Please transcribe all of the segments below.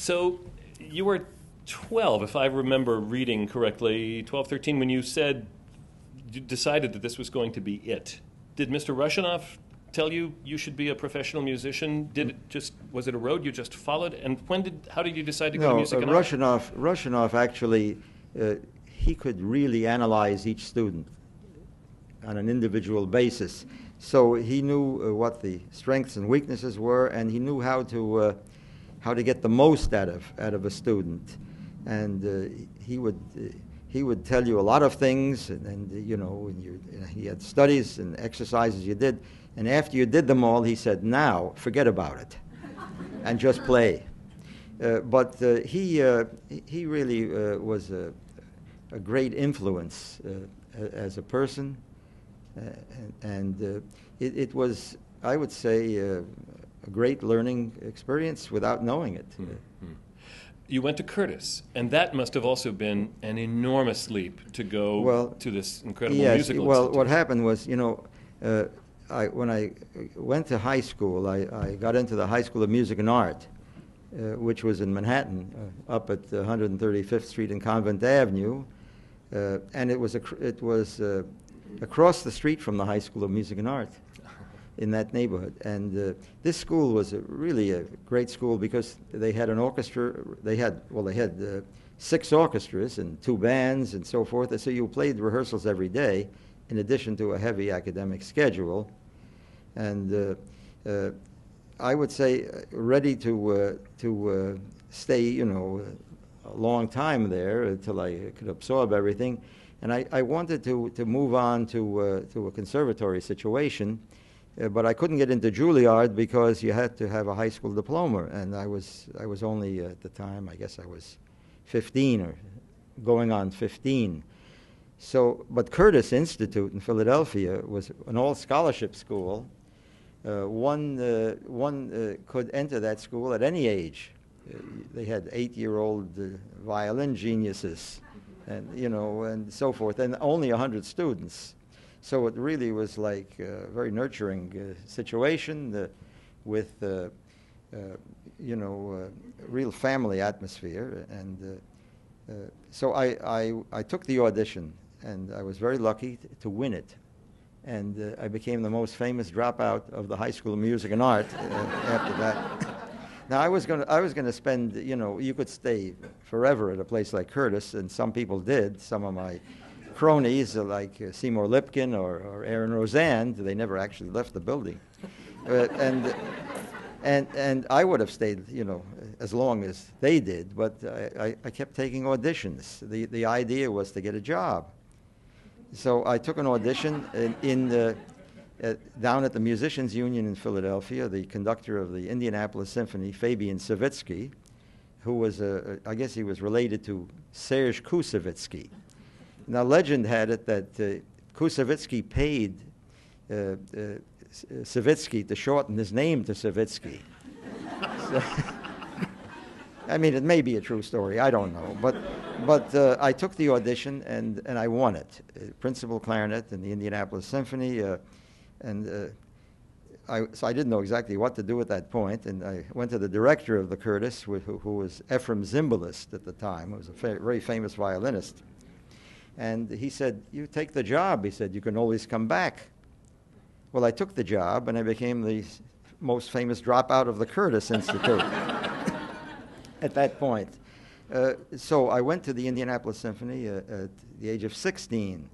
So you were 12, if I remember reading correctly, 12, 13, when you said you decided that this was going to be it. Did Mr. Russianoff tell you you should be a professional musician? Did it just was it a road you just followed? And when did how did you decide to go to No, music uh, and art? Russianoff, Russianoff actually, uh, he could really analyze each student on an individual basis. So he knew uh, what the strengths and weaknesses were, and he knew how to uh, how to get the most out of out of a student. And uh, he would he would tell you a lot of things, and, and you know, you, he had studies and exercises you did. And after you did them all, he said, "Now forget about it, and just play." Uh, but uh, he, uh, he- really uh, was a, a great influence as a person, and, and it, it was, I would say, a great learning experience without knowing it. You went to Curtis, and that must have also been an enormous leap to go Well, to this incredible yes, musical well, what happened was, you know, uh, I, when I went to high school, I, I got into the High School of Music and Art, uh, which was in Manhattan, uh, up at 135th Street and Convent Avenue, uh, and it was ac- it was uh, across the street from the High School of Music and Art in that neighborhood. And uh, this school was a, really a great school because they had an orchestra. They had well, they had uh, six orchestras and two bands and so forth. And so you played rehearsals every day, in addition to a heavy academic schedule. And uh, uh, I would say uh, ready to uh, to stay, you know, a long time there until I could absorb everything. And I, I wanted to, to move on to, to a conservatory situation, but I couldn't get into Juilliard because you had to have a high school diploma, and I was, I was only uh, at the time, I guess I was 15 or going on 15. So, but Curtis Institute in Philadelphia was an all scholarship school. Uh, one uh, one uh, could enter that school at any age. Uh, they had eight-year-old uh, violin geniuses, and you know, and so forth, and only hundred students. So it really was like a very nurturing uh, situation uh, with, uh, uh, you know, uh, real family atmosphere. And uh, uh, so I, I, I took the audition, and I was very lucky t- to win it and I became the most famous dropout of the High School of Music and Art after that. Now I was going to I was going to spend you know you could stay forever at a place like Curtis, and some people did. Some of my cronies uh, like uh, Seymour Lipkin or, or Aaron Rosand, they never actually left the building, uh, and. And, and I would have stayed, you know, as long as they did, but I, I, I kept taking auditions. The, the idea was to get a job. So I took an audition in, in the, at, down at the Musicians Union in Philadelphia. The conductor of the Indianapolis Symphony, Fabien Sevitzky, who was, a, a- I guess he was related to Serge Koussevitzky. Now, legend had it that uh, Koussevitzky paid uh, uh, Sevitzky to shorten his name to Sevitzky. So- I mean, it may be a true story. I don't know, but but uh, I took the audition and and I won it. Uh, principal clarinet in the Indianapolis Symphony, uh, and uh, I so I didn't know exactly what to do at that point, and I went to the director of the Curtis, who, who who was Efrem Zimbalist at the time, who was a fa- very famous violinist, and he said, "You take the job." He said, "You can always come back." Well, I took the job, and I became the most famous dropout of the Curtis Institute at that point. Uh, so I went to the Indianapolis Symphony uh, at the age of 16,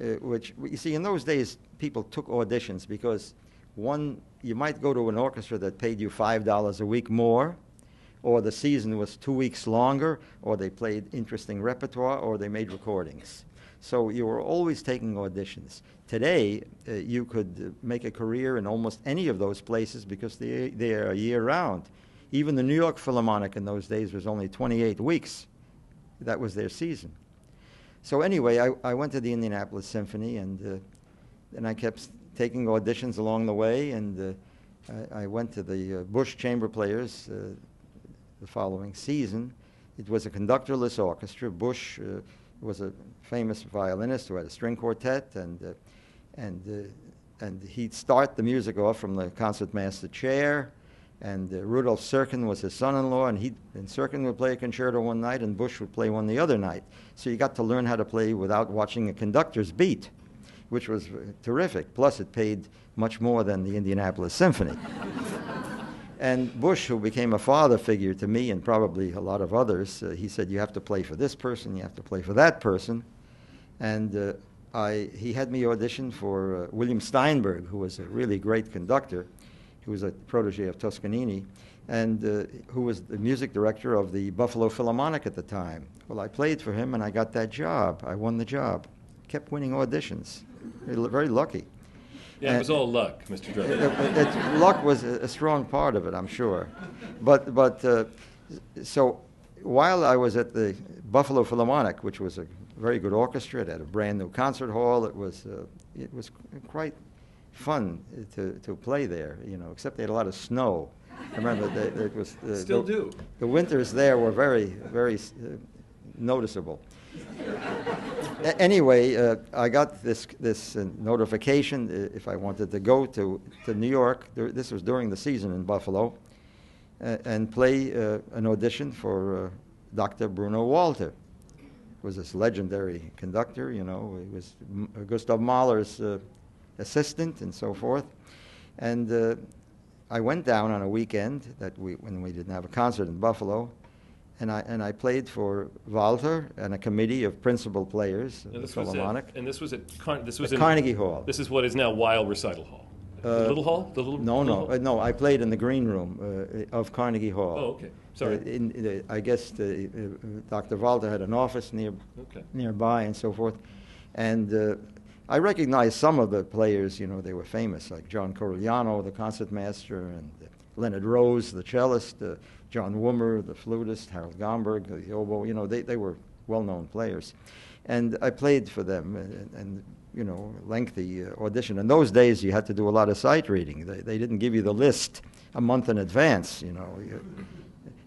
uh, which, you see, in those days, people took auditions because one, you might go to an orchestra that paid you $5 a week more, or the season was two weeks longer, or they played interesting repertoire, or they made recordings. So you were always taking auditions. Today, uh, you could uh, make a career in almost any of those places because they, they are year round. Even the New York Philharmonic in those days was only 28 weeks. That was their season. So anyway, I, I went to the Indianapolis Symphony, and uh, and I kept taking auditions along the way, and uh, I, I went to the uh, Busch Chamber Players uh, the following season. It was a conductorless orchestra. Busch uh, was a famous violinist who had a string quartet, and uh, and uh, and he'd start the music off from the concertmaster chair, And uh, Rudolf Serkin was his son-in-law, and he and Serkin would play a concerto one night, and Busch would play one the other night. So you got to learn how to play without watching a conductor's beat, which was uh, terrific. Plus, it paid much more than the Indianapolis Symphony. and Busch, who became a father figure to me and probably a lot of others, uh, he said, "You have to play for this person, you have to play for that person," and uh, I, he had me audition for uh, William Steinberg, who was a really great conductor who was a protege of Toscanini, and uh, who was the music director of the Buffalo Philharmonic at the time. Well, I played for him and I got that job. I won the job. Kept winning auditions. Very, very lucky. Yeah, it was all luck, Mr. Drummond. luck was a, a, strong part of it, I'm sure. But, but uh, so while I was at the Buffalo Philharmonic, which was a very good orchestra, it had a brand new concert hall, it was, uh, it was quite fun to, to play there, you know, except they had a lot of snow. I remember that it was. Uh, Still the, do. The winters there were very, very uh, noticeable. A- anyway, uh, I got this, this uh, notification uh, if I wanted to go to, to New York. This was during the season in Buffalo, and play uh, an audition for Dr. Bruno Walter was this legendary conductor, you know. He was M- Gustav Mahler's uh, assistant and so forth. And uh, I went down on a weekend that we, when we didn't have a concert in Buffalo, and I, and I played for Walter and a committee of principal players of the Philharmonic. At, and this was at Car- this was at in, Carnegie Hall. This is what is now Weill Recital Hall. Uh, the little hall? The little no, little no, uh, no. I played in the green room uh, of Carnegie Hall. Oh, okay. Sorry. Uh, in, in, I guess the, uh, Dr. Walter had an office near, okay. nearby and so forth, and uh, I recognized some of the players, you know, they were famous, like John Corigliano, the concertmaster, and Leonard Rose, the cellist, uh, John Wummer, the flutist, Harold Gomberg, the oboe, you know, they, they were well-known players. And I played for them, and, and you know, lengthy uh, audition. In those days, you had to do a lot of sight reading. They, they didn't give you the list a month in advance, you know. You,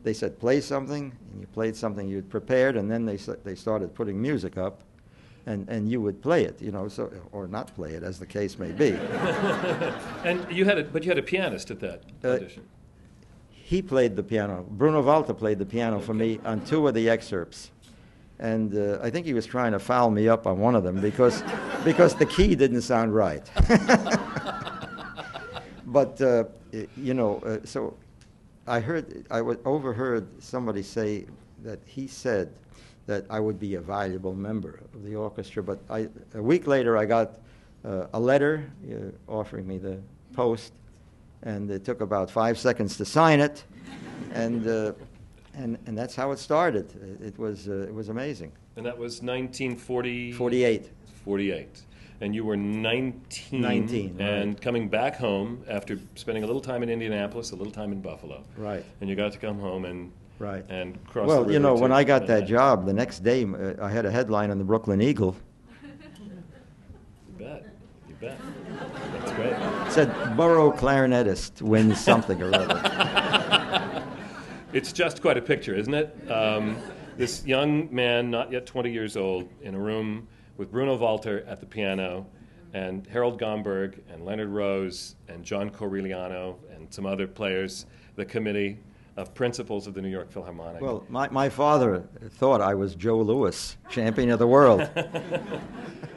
they said, play something, and you played something you'd prepared, and then they, they started putting music up and, and you would play it, you know, so or not play it, as the case may be. and you had a, but you had a pianist at that uh. He played the piano. Bruno Walter played the piano okay. for me on two of the excerpts, and uh, I think he was trying to foul me up on one of them because because the key didn't sound right. but uh, you know, uh, so I heard I overheard somebody say that he said that I would be a valuable member of the orchestra. But I, a week later, I got uh, a letter uh, offering me the post, and it took about five seconds to sign it, and, uh, and, and that's how it started. It, was, uh, it was amazing. And that was 1940? 48. 48 and you were 19, 19 and right. coming back home after spending a little time in Indianapolis, a little time in Buffalo. Right. And you got to come home and Right. And cross Well, you know, when I got that job, the next day uh, I had a headline in the Brooklyn Eagle. You bet. You bet. That's great. It said borough clarinetist wins something or other. it's just quite a picture, isn't it? Um, this young man, not yet 20 years old, in a room with Bruno Walter at the piano, and Harold Gomberg, and Leonard Rose, and John Corigliano, and some other players, the committee, of principals of the New York Philharmonic. Well, my, my father thought I was Joe Louis, champion of the world.